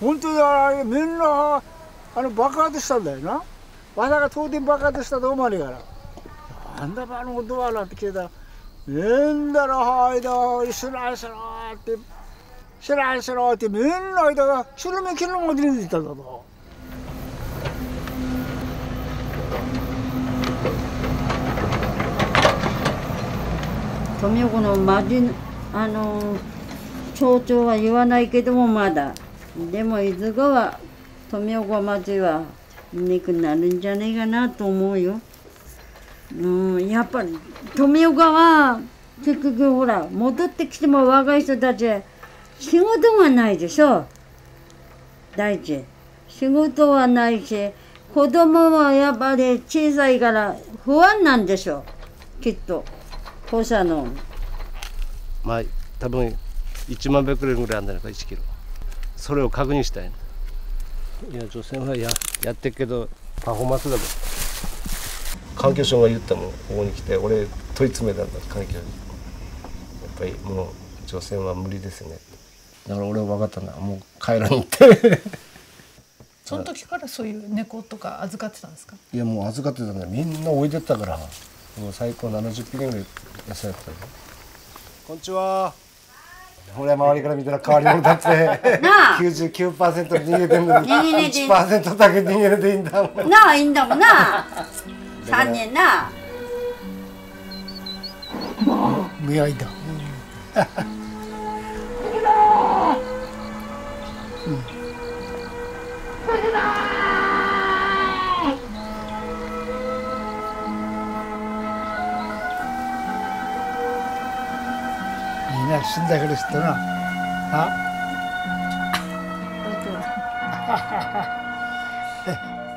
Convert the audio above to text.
本当だみんなあの爆発したんだよな。わざが当然爆発したと思わねえから。なんだあの音はなって聞いたらみんなの間しらしらって。しらしらってみんな間が白目切るのが出てきたんだと。富岡の町あの町長は言わないけどもまだ。でもいずこは富岡町はくなるんじゃねえかなと思うよ。うん、やっぱり富岡は結局ほら戻ってきても若い人たち仕事がないでしょ。第一仕事はないし子供はやっぱり小さいから不安なんでしょ。うきっと。放射能。まあ多分1万ベクレルぐらいあるんじゃないか1キロ。それを確認したいいや女性はややってるけどパフォーマンスだもん環境省が言ったもん。ここに来て俺問い詰めたんだ環境に。やっぱりもう女性は無理ですね。だから俺は分かったんだ。もう帰らんって。その時からそういう猫とか預かってたんですか？いやもう預かってたんだみんな置いてったから。もう最高70匹ぐらい野菜やったよこんにちは俺周りから見たら変わり者だって99%逃げてんのに1%だけ逃げるでいいんだもん。なあいいんだもんな3年な無愛だ、うんな死んだから知ったな。あ？